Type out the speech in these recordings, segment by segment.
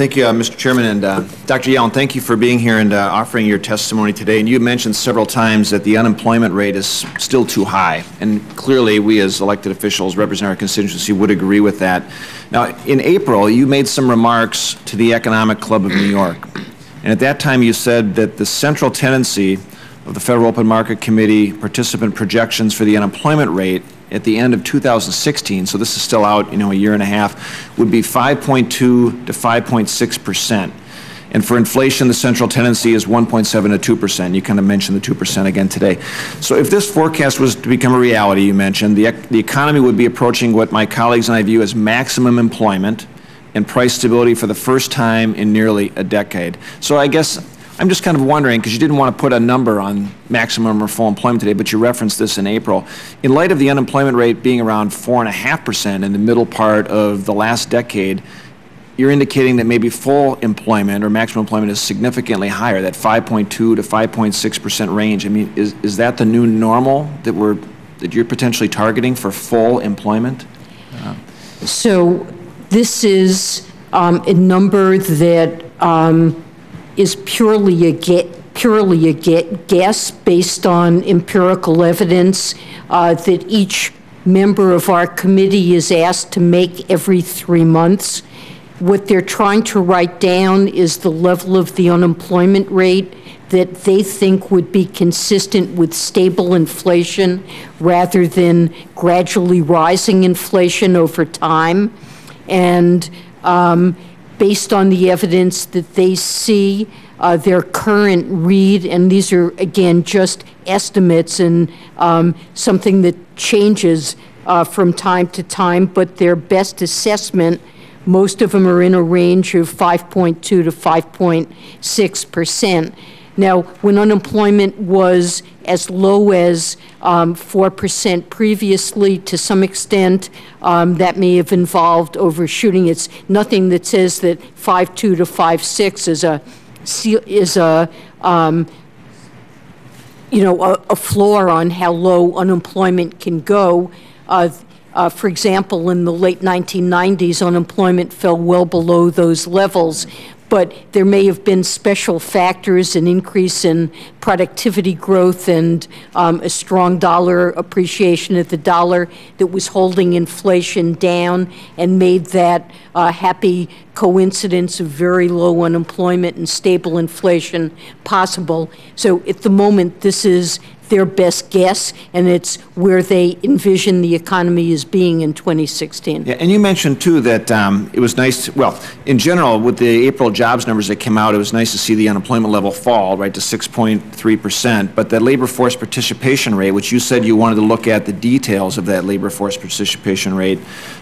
Thank you, uh, Mr. Chairman, and uh, Dr. Yellen, thank you for being here and uh, offering your testimony today. And you mentioned several times that the unemployment rate is still too high, and clearly we as elected officials representing our constituency would agree with that. Now, in April, you made some remarks to the Economic Club of New York, and at that time you said that the central tendency of the Federal Open Market Committee participant projections for the unemployment rate at the end of 2016, so this is still out, you know, a year and a half, would be 5.2 to 5.6 percent. And for inflation, the central tendency is 1.7 to 2 percent. You kind of mentioned the 2 percent again today. So if this forecast was to become a reality, you mentioned, the, the economy would be approaching what my colleagues and I view as maximum employment and price stability for the first time in nearly a decade. So I guess I'm just kind of wondering, because you didn't want to put a number on maximum or full employment today, but you referenced this in April. In light of the unemployment rate being around 4.5% in the middle part of the last decade, you're indicating that maybe full employment or maximum employment is significantly higher, that 5.2 to 5.6% range. I mean, is, is that the new normal that we're that you're potentially targeting for full employment? So this is um, a number that um, is purely a get, purely a get, guess based on empirical evidence uh, that each member of our committee is asked to make every three months. What they're trying to write down is the level of the unemployment rate that they think would be consistent with stable inflation rather than gradually rising inflation over time. And um, based on the evidence that they see, uh, their current read, and these are, again, just estimates and um, something that changes uh, from time to time, but their best assessment, most of them are in a range of 5.2 to 5.6 percent. Now, when unemployment was as low as um, 4% previously, to some extent, um, that may have involved overshooting. It's nothing that says that 5.2 to 5.6 is a is a um, you know a, a, floor on how low unemployment can go. Uh, uh, for example, in the late 1990s, unemployment fell well below those levels but there may have been special factors, an increase in productivity growth and um, a strong dollar appreciation of the dollar that was holding inflation down and made that uh, happy coincidence of very low unemployment and stable inflation possible. So at the moment, this is their best guess, and it's where they envision the economy as being in 2016. Yeah, and you mentioned too that um, it was nice. To, well, in general, with the April jobs numbers that came out, it was nice to see the unemployment level fall right to 6.1 3%, but that labor force participation rate, which you said you wanted to look at the details of that labor force participation rate,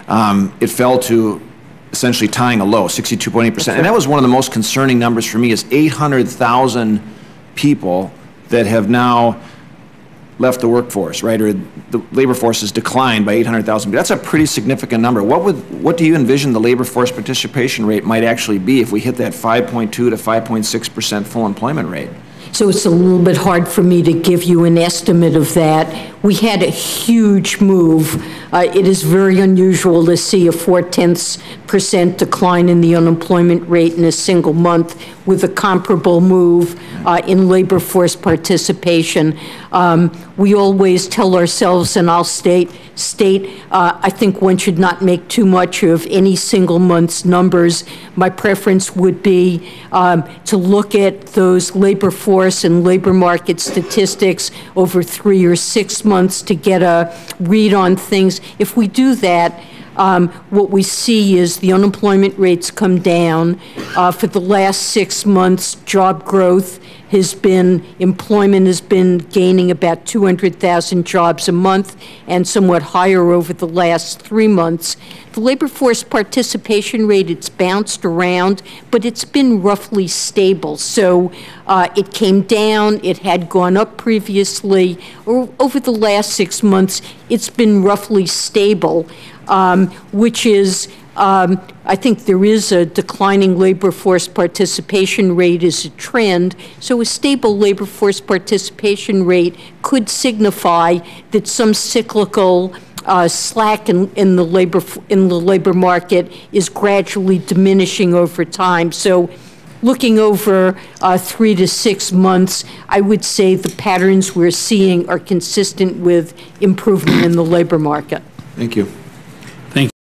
um, it fell to essentially tying a low, 62.8%. Right. And that was one of the most concerning numbers for me is 800,000 people that have now left the workforce, right? Or the labor force has declined by 800,000. That's a pretty significant number. What would what do you envision the labor force participation rate might actually be if we hit that 5.2 to 5.6% full employment rate? So it's a little bit hard for me to give you an estimate of that. We had a huge move. Uh, it is very unusual to see a four tenths percent decline in the unemployment rate in a single month with a comparable move uh, in labor force participation. Um, we always tell ourselves, and I'll state, state uh, I think one should not make too much of any single month's numbers. My preference would be um, to look at those labor force and labor market statistics over three or six months to get a read on things. If we do that, um, what we see is the unemployment rates come down. Uh, for the last six months, job growth has been, employment has been gaining about 200,000 jobs a month and somewhat higher over the last three months. The labor force participation rate, it's bounced around, but it's been roughly stable. So uh, it came down, it had gone up previously. Or over the last six months, it's been roughly stable um, which is um, I think there is a declining labor force participation rate as a trend. So a stable labor force participation rate could signify that some cyclical uh, slack in, in the labor, in the labor market is gradually diminishing over time. So looking over uh, three to six months, I would say the patterns we're seeing are consistent with improvement in the labor market. Thank you.